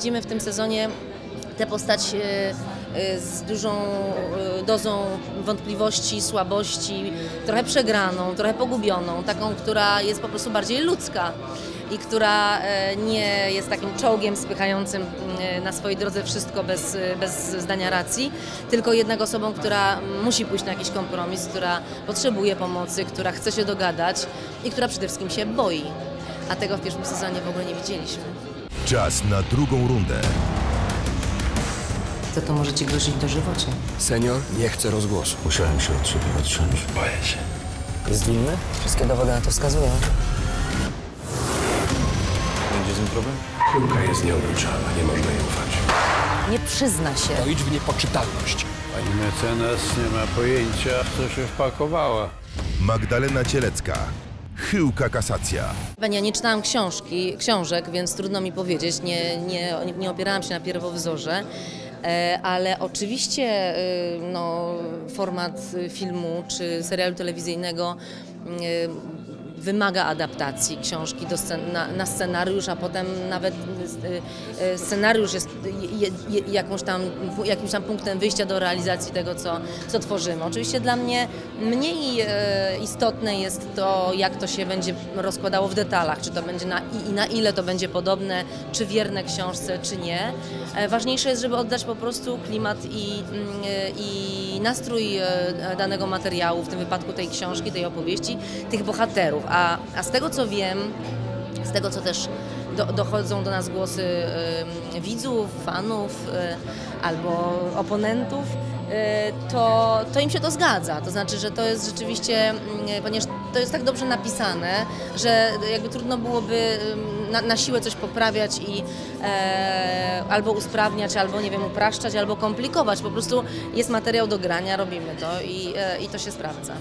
widzimy w tym sezonie tę postać e, e, z dużą e, dozą wątpliwości, słabości, trochę przegraną, trochę pogubioną, taką, która jest po prostu bardziej ludzka i która nie jest takim czołgiem spychającym na swojej drodze wszystko bez, bez zdania racji, tylko jednak osobą, która musi pójść na jakiś kompromis, która potrzebuje pomocy, która chce się dogadać i która przede wszystkim się boi. A tego w pierwszym sezonie w ogóle nie widzieliśmy. Czas na drugą rundę. To to może ci grozić dożywocie. Senior nie chce rozgłosu. Musiałem się od ciebie odciąć. Boję się. Jest winny? Wszystkie dowody na to wskazują. Będzie z nim problem? Piłka jest nieobliczalna, nie można jej ufać. Nie przyzna się. To idź w niepoczytalność. Pani mecenas nie ma pojęcia, w co się wpakowała. Magdalena Cielecka. Chyłka kasacja. Ja nie czytałam książki, książek, więc trudno mi powiedzieć, nie, nie, nie opierałam się na pierwowzorze. E, Ale oczywiście y, no, format y, filmu czy serialu telewizyjnego y, wymaga adaptacji książki do scen na, na scenariusz, a potem nawet y, y, scenariusz jest je, je, jakąś tam, jakimś tam punktem wyjścia do realizacji tego, co, co tworzymy. Oczywiście dla mnie mniej e, istotne jest to, jak to się będzie rozkładało w detalach, czy to będzie na, i, i na ile to będzie podobne, czy wierne książce, czy nie. E, Ważniejsze jest, żeby oddać po prostu klimat i, mm, e, nastrój e, danego materiału, w tym wypadku tej książki, tej opowieści, tych bohaterów. A, a z tego co wiem, z tego co też do, dochodzą do nas głosy em, widzów, fanów e, albo oponentów, e, to, to im się to zgadza. To znaczy, że to jest rzeczywiście, mm, ponieważ to jest tak dobrze napisane, że jakby trudno byłoby em, na, na siłę coś poprawiać i e, albo usprawniać, albo nie wiem, upraszczać, albo komplikować. Po prostu jest materiał do grania, robimy to i, e, i to się sprawdza.